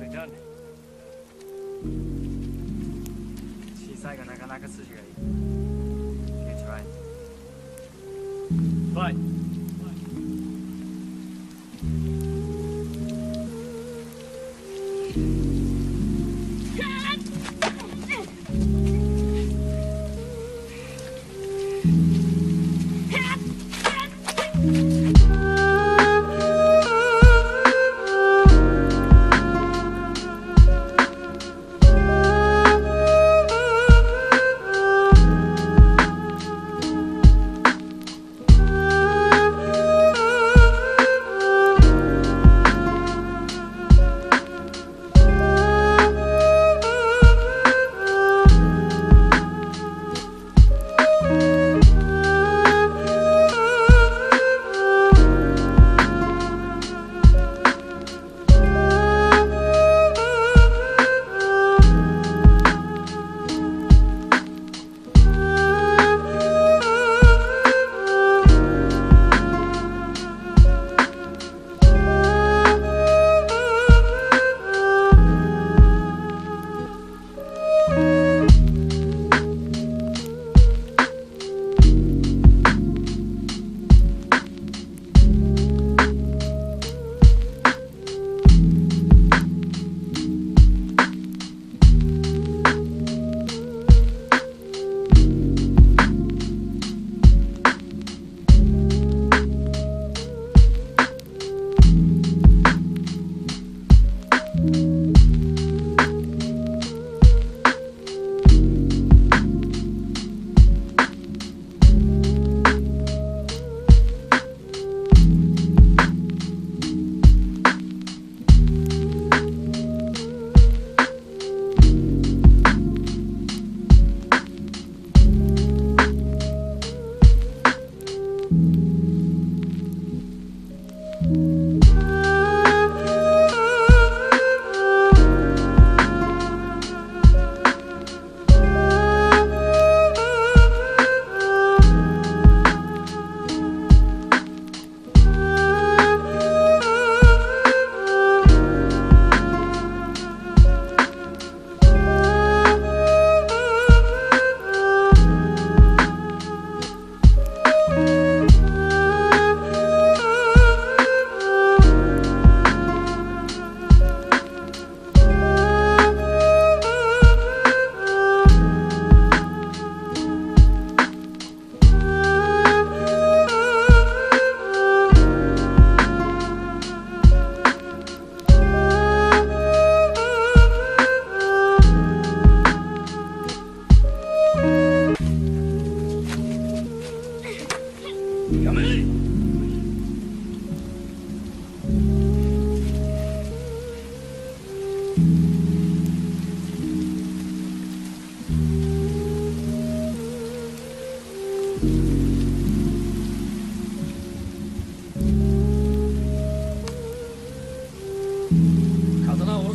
nicely Try. But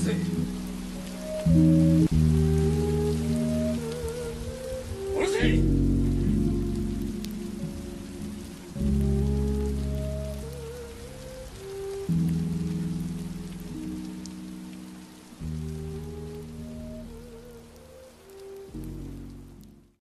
ますおろせ